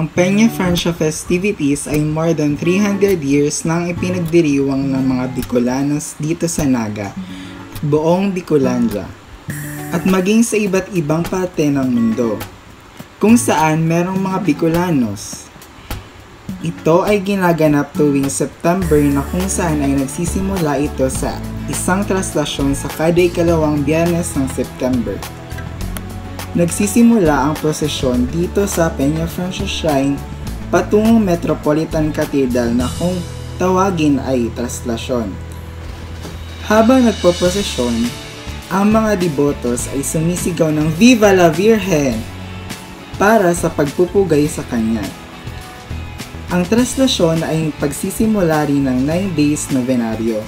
Ang Peña Francia festivities ay more than 300 years nang ipinagdiriwang ng mga Bicolanos dito sa Naga, buong Bicolandia, at maging sa iba't ibang parte ng mundo, kung saan merong mga Bicolanos. Ito ay ginaganap tuwing September na kung saan ay nagsisimula ito sa isang traslasyon sa kada ikalawang biyernes ng September. Nagsisimula ang prosesyon dito sa Peña Francia Shrine patungong Metropolitan Cathedral na kung tawagin ay traslasyon. Habang nagpo-prosesyon, ang mga debotos ay sumisigaw ng Viva la Virgen para sa pagpupugay sa kanya. Ang traslasyon ay pagsisimula rin ng 9 days novenaryo.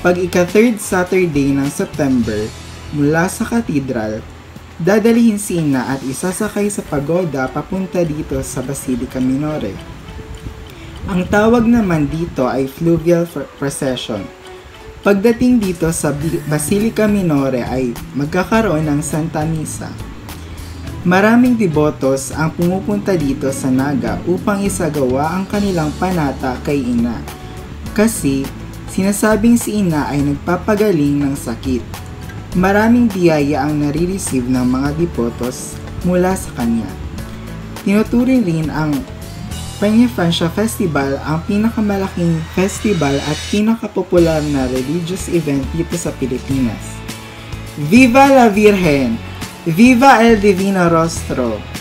Pag ika-third Saturday ng September, mula sa katedral, dadalihin si Ina at isasakay sa pagoda papunta dito sa Basilica Minore. Ang tawag naman dito ay fluvial procession. Pagdating dito sa Basilica Minore ay magkakaroon ng Santa Misa. Maraming debotos ang pumupunta dito sa Naga upang isagawa ang kanilang panata kay Ina. Kasi sinasabing si Ina ay nagpapagaling ng sakit maraming biyaya ang nare-receive ng mga depotos mula sa kanya. Tinuturing rin ang Peña Festival ang pinakamalaking festival at pinakapopular na religious event dito sa Pilipinas. Viva la Virgen! Viva el Divino Rostro!